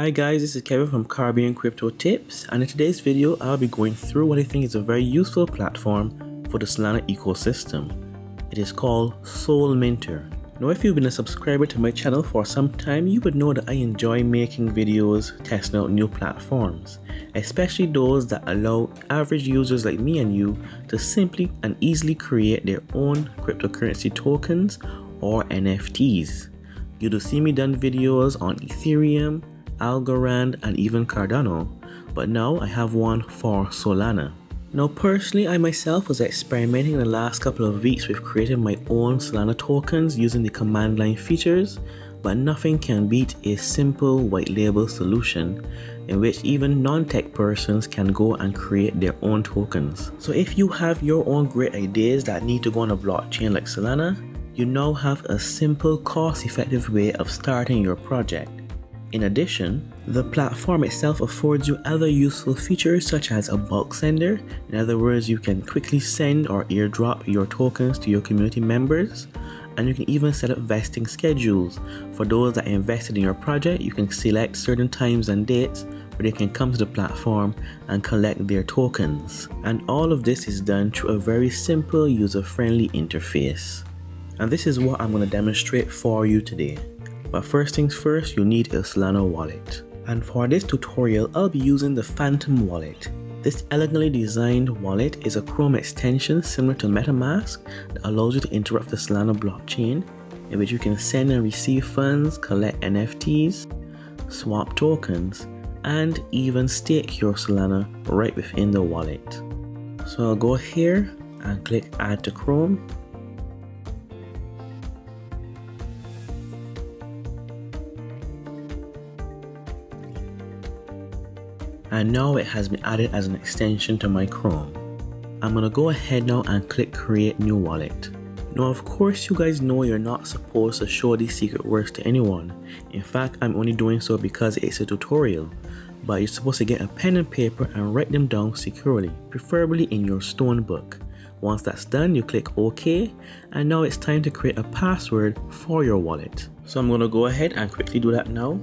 Hi guys, this is Kevin from Caribbean Crypto Tips and in today's video I'll be going through what I think is a very useful platform for the Solana ecosystem. It is called SolMinter. Now if you've been a subscriber to my channel for some time you would know that I enjoy making videos testing out new platforms, especially those that allow average users like me and you to simply and easily create their own cryptocurrency tokens or NFTs. You'll see me done videos on Ethereum, Algorand, and even Cardano, but now I have one for Solana. Now personally, I myself was experimenting in the last couple of weeks with creating my own Solana tokens using the command line features, but nothing can beat a simple white label solution in which even non-tech persons can go and create their own tokens. So if you have your own great ideas that need to go on a blockchain like Solana, you now have a simple cost-effective way of starting your project. In addition, the platform itself affords you other useful features such as a bulk sender. In other words, you can quickly send or airdrop your tokens to your community members. And you can even set up vesting schedules. For those that invested in your project, you can select certain times and dates where they can come to the platform and collect their tokens. And all of this is done through a very simple user-friendly interface. And this is what I'm going to demonstrate for you today. But first things first, you need a Solana wallet. And for this tutorial, I'll be using the Phantom wallet. This elegantly designed wallet is a Chrome extension similar to MetaMask that allows you to interrupt the Solana blockchain in which you can send and receive funds, collect NFTs, swap tokens, and even stake your Solana right within the wallet. So I'll go here and click add to Chrome and now it has been added as an extension to my Chrome. I'm gonna go ahead now and click create new wallet. Now of course you guys know you're not supposed to show these secret words to anyone. In fact I'm only doing so because it's a tutorial. But you're supposed to get a pen and paper and write them down securely, preferably in your STONEBOOK. Once that's done, you click OK, and now it's time to create a password for your wallet. So I'm going to go ahead and quickly do that now.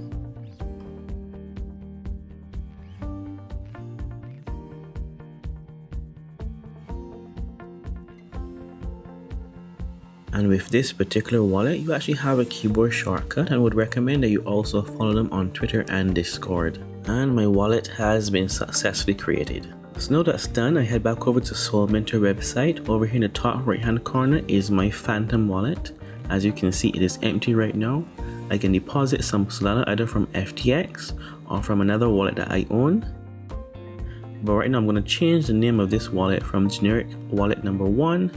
And with this particular wallet, you actually have a keyboard shortcut and would recommend that you also follow them on Twitter and Discord. And my wallet has been successfully created. So now that's done, I head back over to SolMinter website. Over here in the top right hand corner is my Phantom wallet. As you can see, it is empty right now. I can deposit some Solana either from FTX or from another wallet that I own. But right now I'm going to change the name of this wallet from generic wallet number one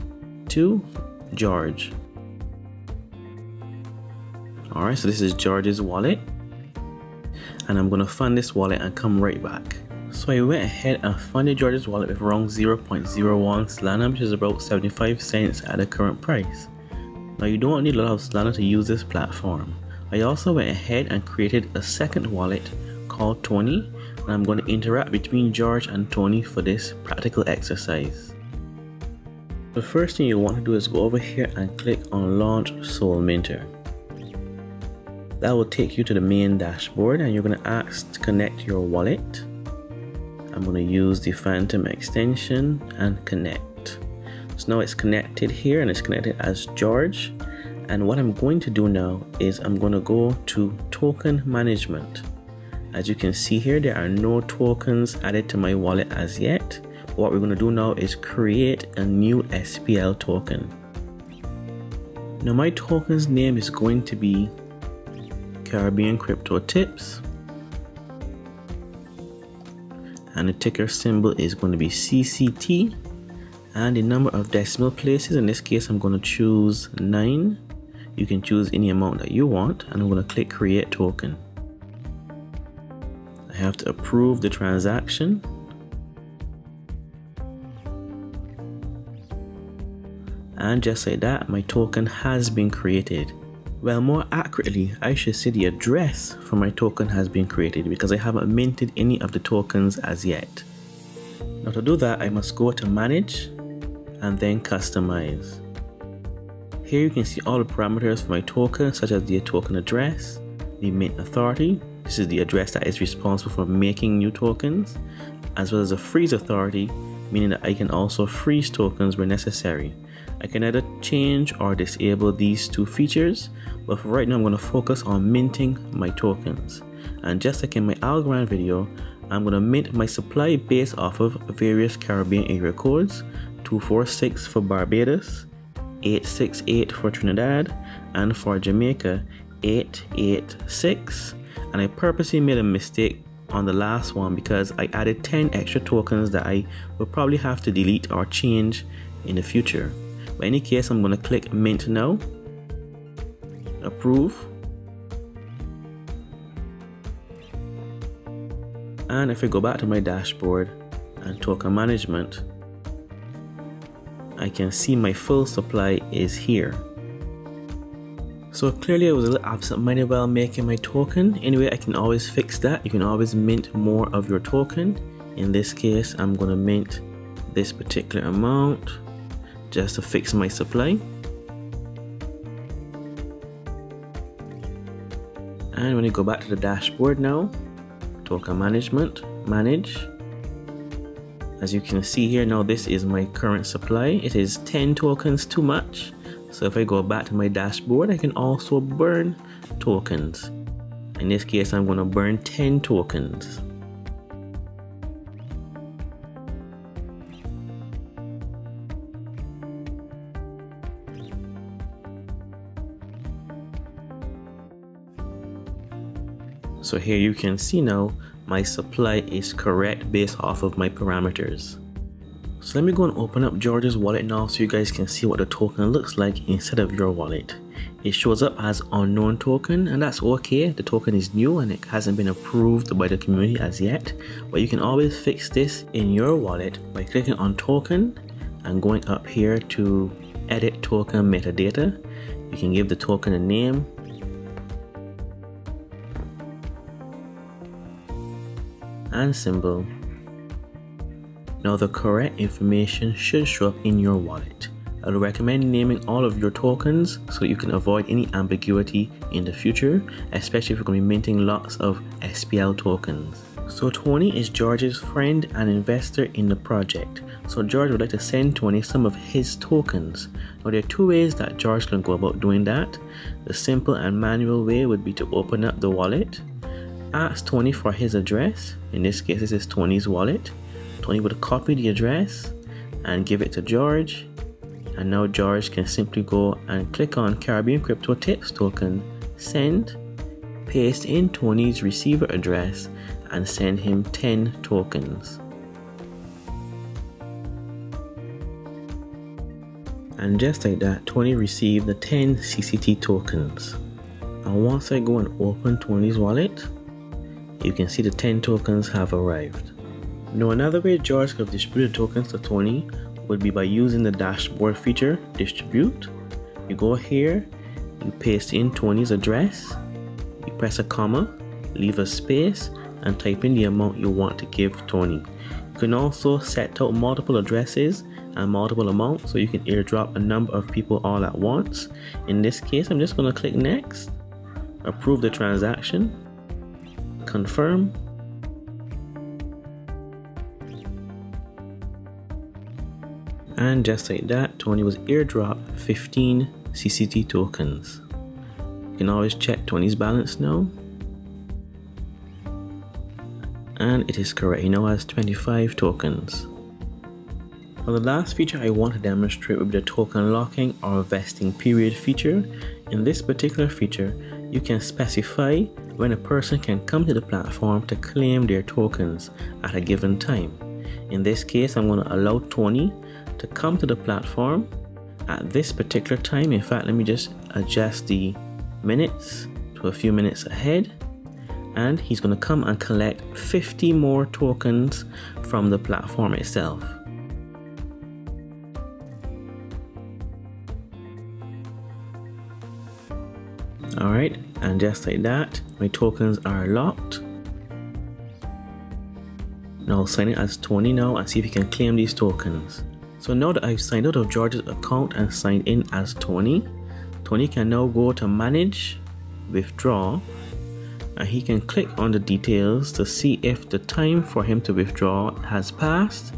to George. Alright, so this is George's wallet. And I'm gonna fund this wallet and come right back. So I went ahead and funded George's wallet with around 0.01 Solana, which is about 75 cents at the current price. Now you don't need a lot of Solana to use this platform. I also went ahead and created a second wallet called Tony, and I'm going to interact between George and Tony for this practical exercise. The first thing you want to do is go over here and click on launch SolMinter. That will take you to the main dashboard and you're going to ask to connect your wallet. I'm going to use the Phantom extension and connect. So now it's connected here and it's connected as George. And what I'm going to do now is I'm going to go to token management. As you can see here, there are no tokens added to my wallet as yet what we're going to do now is create a new SPL token. Now my token's name is going to be Caribbean Crypto Tips. And the ticker symbol is going to be CCT and the number of decimal places in this case I'm going to choose 9 you can choose any amount that you want and I'm going to click create token. I have to approve the transaction and just like that my token has been created. Well more accurately I should say the address for my token has been created because I haven't minted any of the tokens as yet. Now to do that I must go to manage and then customize. Here you can see all the parameters for my token such as the token address, the mint authority, This is the address that is responsible for making new tokens, as well as a freeze authority, meaning that I can also freeze tokens where necessary. I can either change or disable these two features, but for right now I'm going to focus on minting my tokens. And just like in my Algorand video, I'm going to mint my supply based off of various Caribbean area codes 246 for Barbados, 868 for Trinidad, and for Jamaica 886. And I purposely made a mistake on the last one because I added 10 extra tokens that I will probably have to delete or change in the future. But any case, I'm going to click mint now, approve, and if I go back to my dashboard and token management, I can see my full supply is here. So clearly I was a little absent-minded while making my token. Anyway, I can always fix that. You can always mint more of your token. In this case, I'm gonna mint this particular amount just to fix my supply. And when you go back to the dashboard now, token management, manage. As you can see here now, this is my current supply. It is 10 tokens too much. So if I go back to my dashboard, I can also burn tokens. In this case, I'm gonna burn 10 tokens. So here you can see now my supply is correct based off of my parameters. So let me go and open up George's wallet now so you guys can see what the token looks like instead of your wallet. It shows up as unknown token and that's okay. The token is new and it hasn't been approved by the community as yet. But you can always fix this in your wallet by clicking on token and going up here to edit token metadata. You can give the token a name and symbol. Now the correct information should show up in your wallet. I would recommend naming all of your tokens so you can avoid any ambiguity in the future, especially if you're going to be minting lots of SPL tokens. So Tony is George's friend and investor in the project. So George would like to send Tony some of his tokens. Now there are two ways that George can go about doing that. The simple and manual way would be to open up the wallet ask Tony for his address. In this case, this is Tony's wallet. Tony would copy the address and give it to George. And now George can simply go and click on Caribbean Crypto Tips token, send, paste in Tony's receiver address, and send him 10 tokens. And just like that, Tony received the 10 CCT tokens. And once I go and open Tony's wallet, you can see the 10 tokens have arrived. Now another way George could distribute tokens to Tony would be by using the dashboard feature, distribute. You go here, you paste in Tony's address, you press a comma, leave a space, and type in the amount you want to give Tony. You can also set out multiple addresses and multiple amounts so you can airdrop a number of people all at once. In this case, I'm just going to click next, approve the transaction, confirm. And just like that, Tony was airdropped 15 CCT tokens. You can always check Tony's balance now. And it is correct, he now has 25 tokens. Now the last feature I want to demonstrate will be the token locking or vesting period feature. In this particular feature, you can specify when a person can come to the platform to claim their tokens at a given time. In this case, I'm going to allow Tony to come to the platform at this particular time. In fact, let me just adjust the minutes to a few minutes ahead. And he's going to come and collect 50 more tokens from the platform itself. Alright, and just like that, my tokens are locked. Now I'll sign in as Tony now and see if he can claim these tokens. So now that I've signed out of George's account and signed in as Tony, Tony can now go to manage, withdraw, and he can click on the details to see if the time for him to withdraw has passed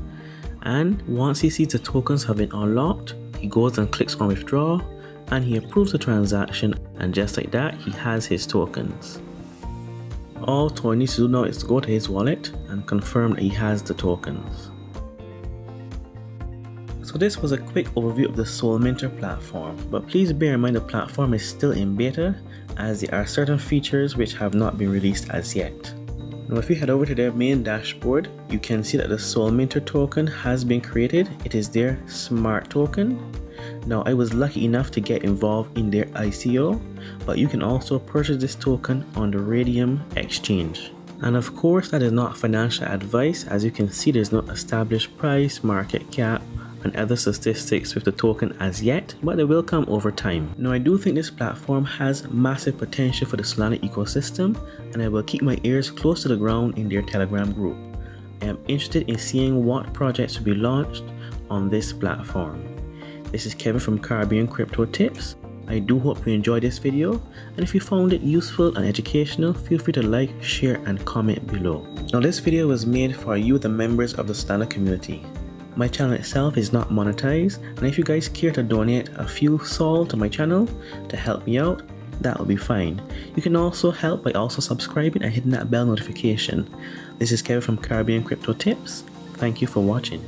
and once he sees the tokens have been unlocked he goes and clicks on withdraw and he approves the transaction and just like that he has his tokens. All Tor needs to do now is to go to his wallet and confirm that he has the tokens. So this was a quick overview of the SolMinter platform, but please bear in mind the platform is still in beta as there are certain features which have not been released as yet. Now if you head over to their main dashboard, you can see that the SolMinter token has been created. It is their smart token now I was lucky enough to get involved in their ICO, but you can also purchase this token on the Raydium exchange. And of course that is not financial advice as you can see there's no established price, market cap, and other statistics with the token as yet, but they will come over time. Now I do think this platform has massive potential for the Solana ecosystem and I will keep my ears close to the ground in their Telegram group. I am interested in seeing what projects will be launched on this platform. This is Kevin from Caribbean Crypto Tips. I do hope you enjoyed this video and if you found it useful and educational, feel free to like, share and comment below. Now this video was made for you the members of the Solana community. My channel itself is not monetized and if you guys care to donate a few sol to my channel to help me out, that will be fine. You can also help by also subscribing and hitting that bell notification. This is Kevin from Caribbean Crypto Tips. Thank you for watching.